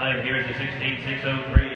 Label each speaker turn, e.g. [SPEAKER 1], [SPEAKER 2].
[SPEAKER 1] Time here is the 16603.